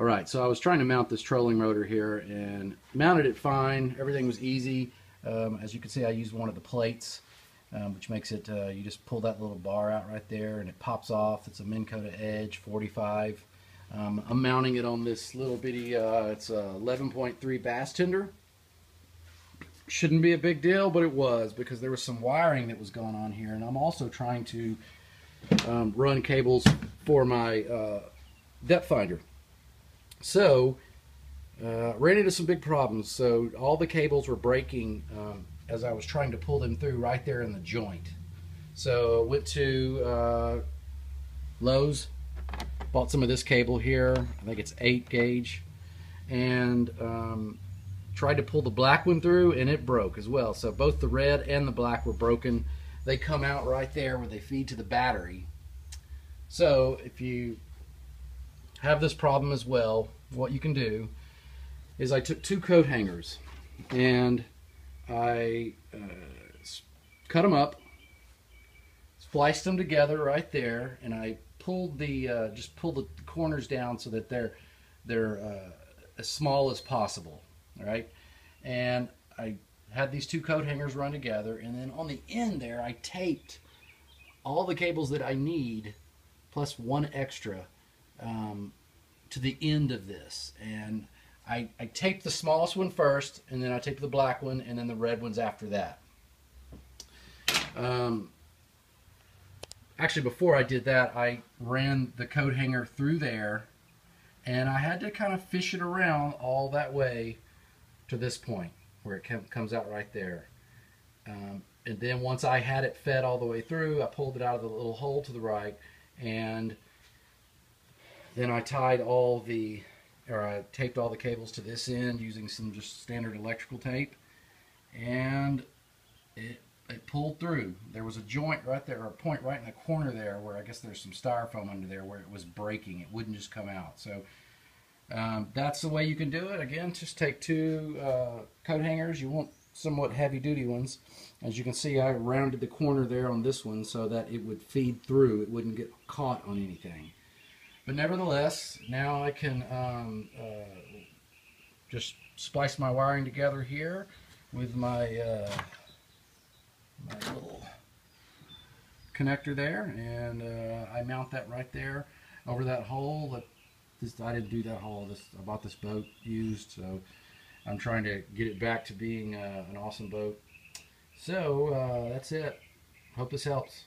All right, so I was trying to mount this trolling motor here and mounted it fine. Everything was easy. Um, as you can see, I used one of the plates, um, which makes it, uh, you just pull that little bar out right there and it pops off. It's a Minn Kota Edge 45. Um, I'm mounting it on this little bitty, uh, it's a 11.3 bass tender. Shouldn't be a big deal, but it was because there was some wiring that was going on here. And I'm also trying to um, run cables for my uh, depth finder. So, uh, ran into some big problems. So all the cables were breaking um, as I was trying to pull them through right there in the joint. So went to uh, Lowe's, bought some of this cable here. I think it's eight gauge, and um, tried to pull the black one through, and it broke as well. So both the red and the black were broken. They come out right there where they feed to the battery. So if you have this problem as well, what you can do is I took two coat hangers and I uh, cut them up, spliced them together right there, and I pulled the uh, just pulled the corners down so that they're they're uh, as small as possible. All right, and I had these two coat hangers run together, and then on the end there I taped all the cables that I need plus one extra um, to the end of this. And I, I taped the smallest one first, and then I taped the black one, and then the red ones after that. Um, actually, before I did that, I ran the coat hanger through there, and I had to kind of fish it around all that way to this point where it comes out right there. Um, and then once I had it fed all the way through, I pulled it out of the little hole to the right, and then I tied all the, or I taped all the cables to this end using some just standard electrical tape, and it it pulled through. There was a joint right there, or a point right in the corner there, where I guess there's some styrofoam under there where it was breaking. It wouldn't just come out. So um, that's the way you can do it. Again, just take two uh, coat hangers. You want somewhat heavy duty ones. As you can see, I rounded the corner there on this one so that it would feed through. It wouldn't get caught on anything. But nevertheless, now I can um, uh, just splice my wiring together here with my, uh, my little connector there. And uh, I mount that right there over that hole that this I didn't do that hole. This I bought this boat used so I'm trying to get it back to being uh, an awesome boat. So uh, that's it. Hope this helps